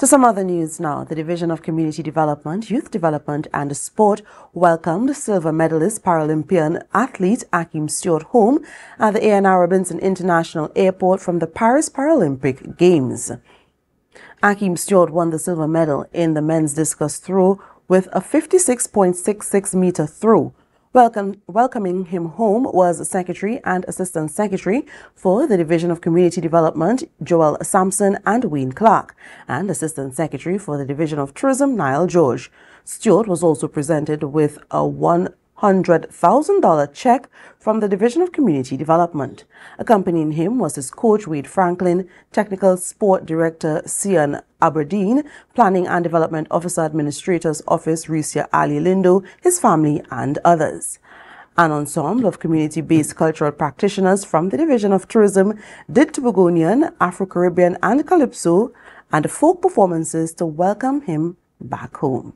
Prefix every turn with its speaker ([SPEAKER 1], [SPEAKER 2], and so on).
[SPEAKER 1] To some other news now, the Division of Community Development, Youth Development and Sport welcomed silver medalist Paralympian athlete Akeem Stewart home at the A.N.R. Robinson International Airport from the Paris Paralympic Games. Akeem Stewart won the silver medal in the men's discus throw with a 56.66 meter throw Welcome, welcoming him home was Secretary and Assistant Secretary for the Division of Community Development, Joel Sampson and Wane Clarke, and Assistant Secretary for the Division of Tourism, Niall George. Stewart was also presented with a one $100,000 check from the Division of Community Development. Accompanying him was his coach Wade Franklyn, Technical Sport Director Sean Aberdeen, Planning and Development Officer Administrator's Office Ricia Ali Lindow, his family and others. An ensemble of community-based cultural practitioners from the Division of Tourism did Tobagonian, Afro-Caribbean and Calypso and folk performances to welcome him back home.